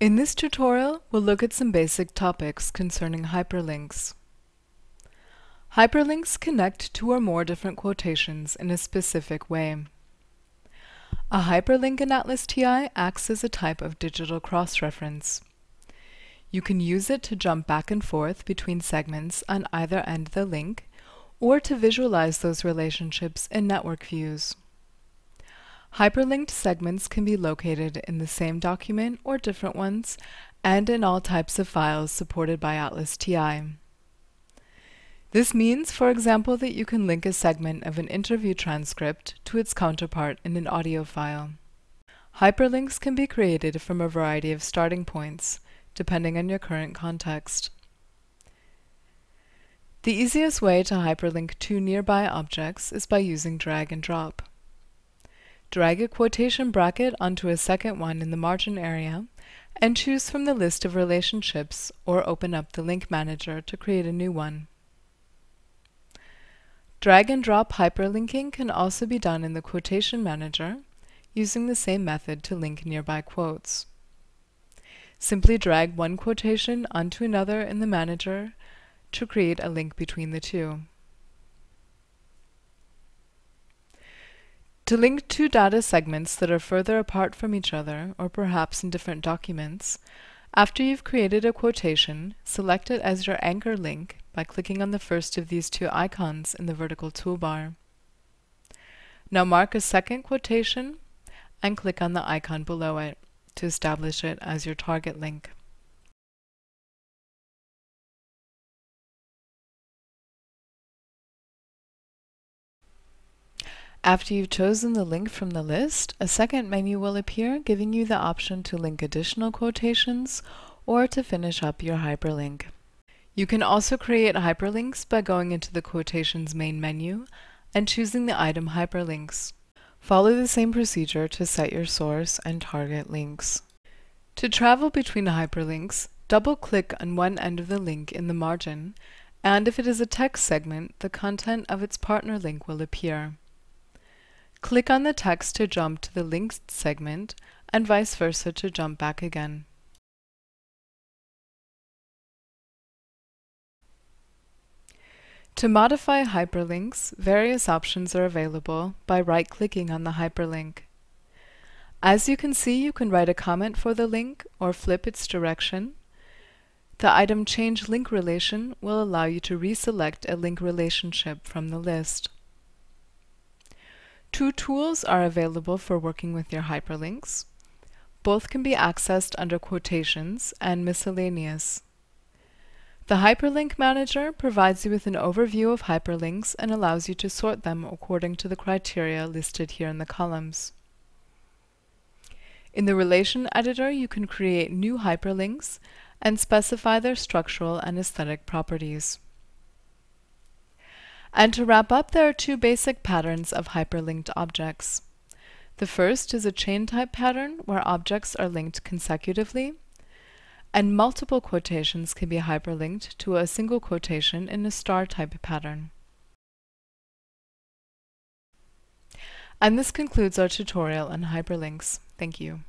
In this tutorial, we'll look at some basic topics concerning hyperlinks. Hyperlinks connect two or more different quotations in a specific way. A hyperlink in ATLAS.ti acts as a type of digital cross-reference. You can use it to jump back and forth between segments on either end of the link, or to visualize those relationships in network views. Hyperlinked segments can be located in the same document or different ones, and in all types of files supported by ATLAS.ti. This means, for example, that you can link a segment of an interview transcript to its counterpart in an audio file. Hyperlinks can be created from a variety of starting points, depending on your current context. The easiest way to hyperlink two nearby objects is by using drag and drop. Drag a quotation bracket onto a second one in the margin area, and choose from the list of relationships or open up the Link Manager to create a new one. Drag and drop hyperlinking can also be done in the Quotation Manager, using the same method to link nearby quotes. Simply drag one quotation onto another in the manager to create a link between the two. To link two data segments that are further apart from each other, or perhaps in different documents, after you've created a quotation, select it as your anchor link by clicking on the first of these two icons in the vertical toolbar. Now mark a second quotation and click on the icon below it to establish it as your target link. After you've chosen the link from the list, a second menu will appear giving you the option to link additional quotations or to finish up your hyperlink. You can also create hyperlinks by going into the quotations main menu and choosing the item hyperlinks. Follow the same procedure to set your source and target links. To travel between hyperlinks, double-click on one end of the link in the margin, and if it is a text segment, the content of its partner link will appear. Click on the text to jump to the linked segment and vice versa to jump back again. To modify hyperlinks, various options are available by right-clicking on the hyperlink. As you can see, you can write a comment for the link or flip its direction. The item Change Link Relation will allow you to reselect a link relationship from the list. Two tools are available for working with your hyperlinks. Both can be accessed under Quotations and Miscellaneous. The Hyperlink Manager provides you with an overview of hyperlinks and allows you to sort them according to the criteria listed here in the columns. In the Relation Editor, you can create new hyperlinks and specify their structural and aesthetic properties. And to wrap up, there are two basic patterns of hyperlinked objects. The first is a chain type pattern where objects are linked consecutively, and multiple quotations can be hyperlinked to a single quotation in a star type pattern. And this concludes our tutorial on hyperlinks. Thank you.